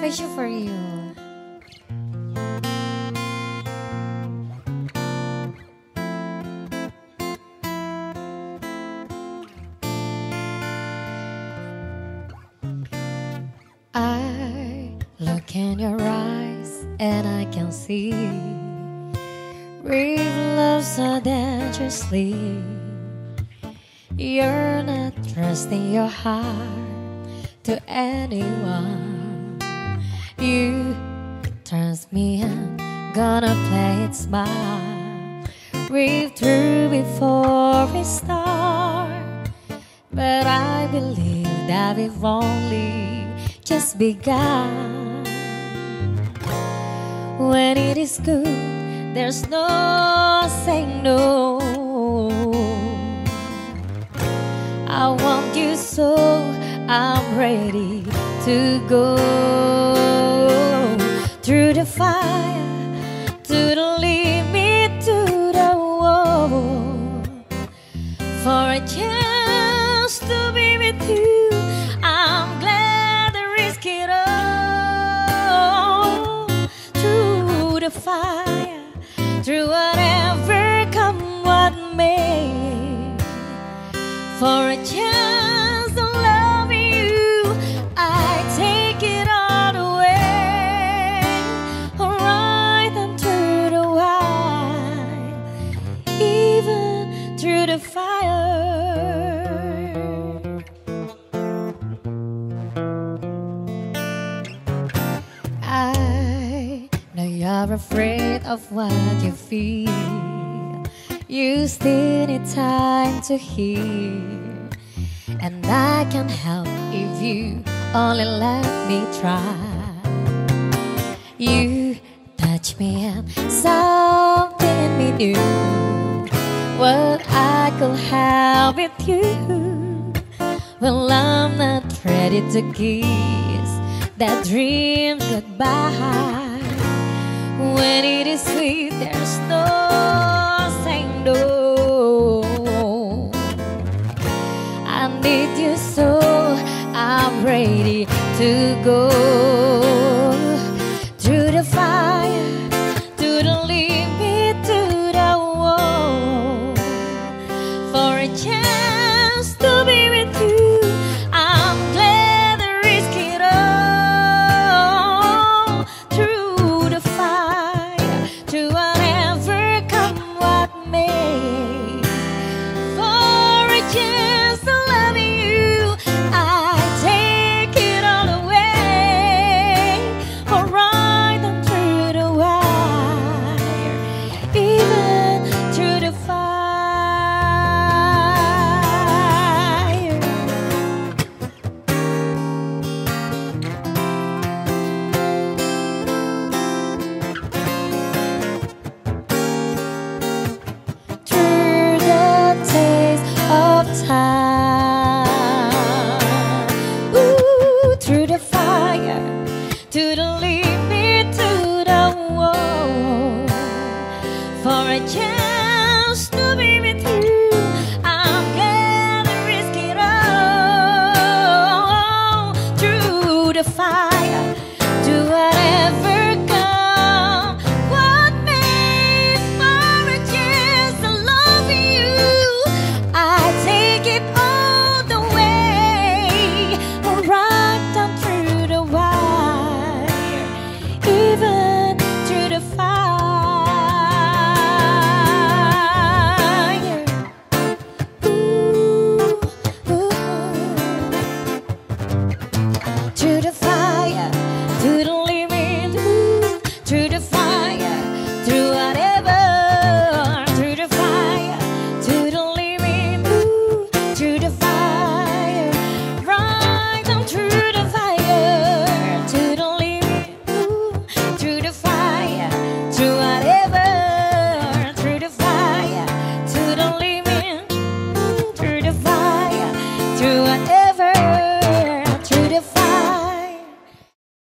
special for you. I look in your eyes and I can see Real love so dangerously. You're not trusting your heart to anyone. You trust me and gonna play it smart. Read through before we start. But I believe that we've only just begun. When it is good there's no saying no. I want you so I'm ready to go the fire to the limit to the wall for a chance to be with you. I'm glad to risk it all through the fire through whatever come what may. For a chance through the fire. you're afraid of what you feel. You still need time to heal. And I can help if you only let me try. You touch me and something in me new. What I could have with you. Well, I'm not ready to kiss that dream goodbye. When it is sweet, there's no saying no. I need you so I'm ready to go. A chance to be with you, I'm gonna risk it all fire.